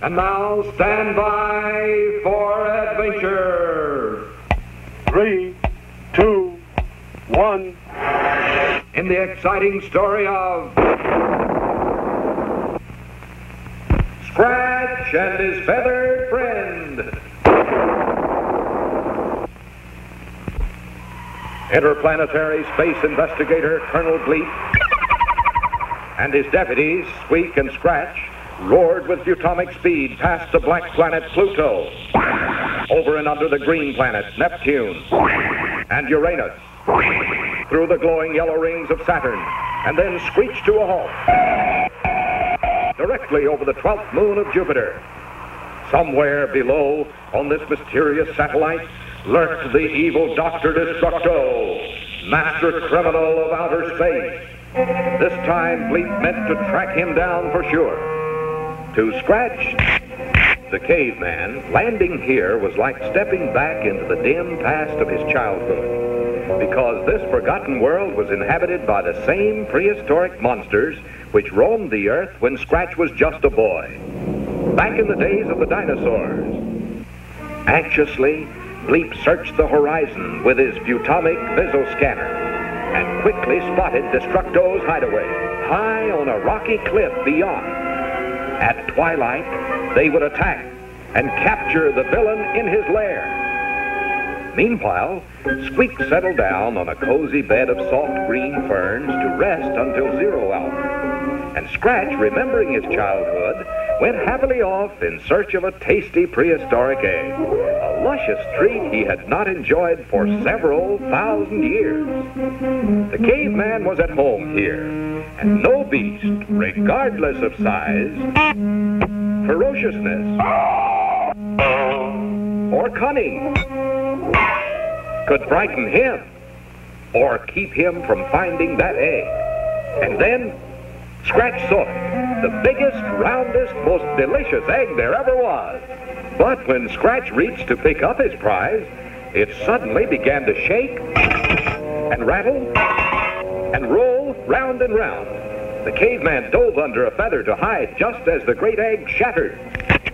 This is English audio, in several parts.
And now stand by for adventure. Three, two, one. In the exciting story of Scratch and his feathered friend. Interplanetary space investigator Colonel Bleep and his deputies, Squeak and Scratch, roared with futomic speed past the black planet Pluto, over and under the green planets Neptune and Uranus, through the glowing yellow rings of Saturn, and then screeched to a halt, directly over the 12th moon of Jupiter. Somewhere below, on this mysterious satellite, lurked the evil Dr. Destructo, master criminal of outer space. This time, Bleep meant to track him down for sure. To Scratch, the caveman, landing here was like stepping back into the dim past of his childhood. Because this forgotten world was inhabited by the same prehistoric monsters which roamed the earth when Scratch was just a boy. Back in the days of the dinosaurs. Anxiously, Bleep searched the horizon with his Futomic Visoscanner and quickly spotted Destructo's hideaway, high on a rocky cliff beyond. At twilight, they would attack and capture the villain in his lair. Meanwhile, Squeak settled down on a cozy bed of soft green ferns to rest until zero hour. And Scratch, remembering his childhood, went happily off in search of a tasty prehistoric egg, a luscious treat he had not enjoyed for several thousand years. The caveman was at home here, and no beast, regardless of size, ferociousness, or cunning, could frighten him or keep him from finding that egg. And then Scratch saw the biggest, roundest, most delicious egg there ever was. But when Scratch reached to pick up his prize, it suddenly began to shake and rattle and roll round and round. The caveman dove under a feather to hide just as the great egg shattered.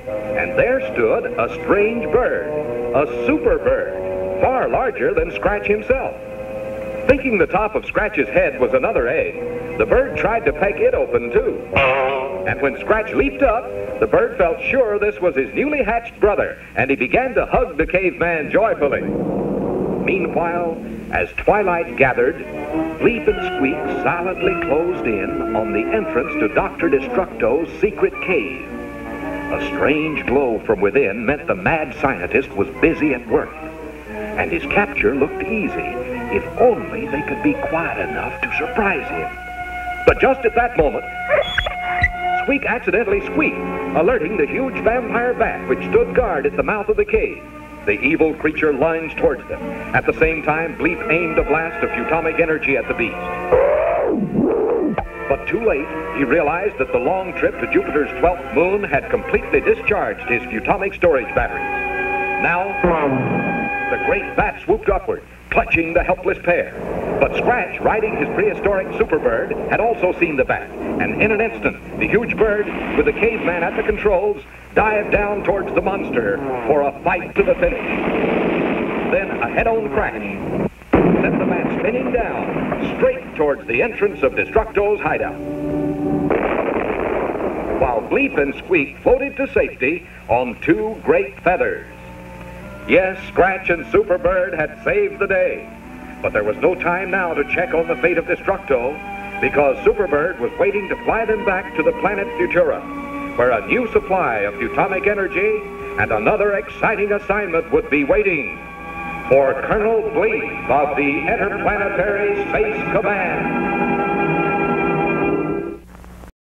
And there stood a strange bird, a super bird, far larger than Scratch himself. Thinking the top of Scratch's head was another egg, the bird tried to peck it open too. And when Scratch leaped up, the bird felt sure this was his newly hatched brother, and he began to hug the caveman joyfully. Meanwhile, as twilight gathered, Bleep and Squeak silently closed in on the entrance to Dr. Destructo's secret cave. A strange glow from within meant the mad scientist was busy at work, and his capture looked easy if only they could be quiet enough to surprise him. But just at that moment, Squeak accidentally squeaked, alerting the huge vampire bat which stood guard at the mouth of the cave. The evil creature lunged towards them. At the same time, Bleep aimed a blast of futomic energy at the beast. But too late, he realized that the long trip to Jupiter's 12th moon had completely discharged his futomic storage batteries. Now, the great bat swooped upward, clutching the helpless pair. But Scratch, riding his prehistoric superbird, had also seen the bat, and in an instant, the huge bird, with the caveman at the controls, dived down towards the monster for a fight to the finish. Then a head-on crash sent the bat spinning down, straight towards the entrance of Destructo's hideout. While Bleep and Squeak floated to safety on two great feathers. Yes, Scratch and Superbird had saved the day. But there was no time now to check on the fate of Destructo, because Superbird was waiting to fly them back to the planet Futura, where a new supply of futomic energy and another exciting assignment would be waiting for Colonel Bleep of the Interplanetary Space Command.